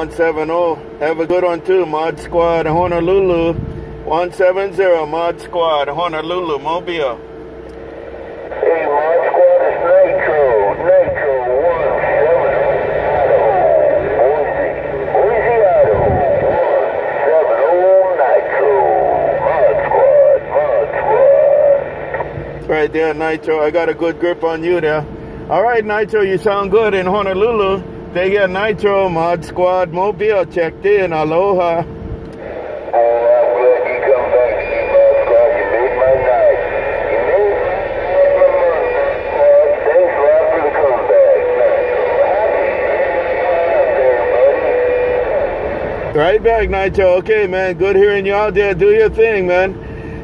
170. Have a good one too, Mod Squad Honolulu. 170 Mod Squad Honolulu Mobile. Hey, Mod Squad, it's Nitro. Nitro 170. Boise. Boise, Idaho. 170 Nitro. Mod Squad. Mod Squad. Right there, Nitro. I got a good grip on you there. All right, Nitro, you sound good in Honolulu. They get Nitro, Mod Squad, Mobile checked in. Aloha. Oh, I'm glad you come back to me, Mod Squad. You made my night. You made my month, Mod. Thanks a lot for the comeback. Happy there. Right back, Nitro. Okay, man. Good hearing you out there. Do your thing, man.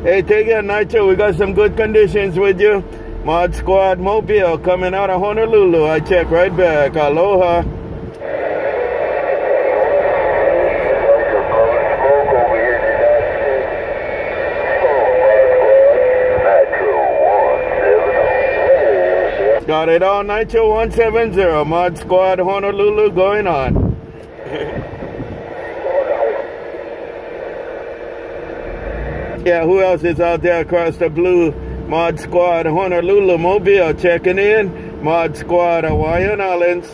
Hey, take it, Nitro. We got some good conditions with you. Mod Squad Mobile coming out of Honolulu. I check right back. Aloha. Bunch of blowing smoke over here tonight. Oh, Mod Squad. Nitro 170. Got it all. Nitro 170. Mod Squad Honolulu going on. Yeah, who else is out there across the blue? Mod Squad Honolulu Mobile checking in. Mod Squad Hawaiian Islands.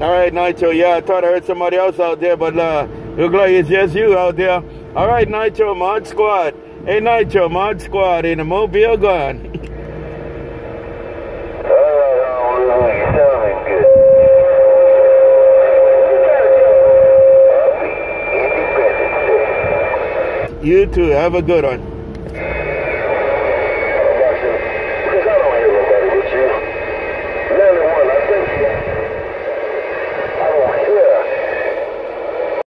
All right, Nitro. Yeah, I thought I heard somebody else out there, but uh, look like it's just you out there. All right, Nitro, Mod Squad. Hey, Nitro, Mod Squad in the Mobile gun. You too. Have a good one.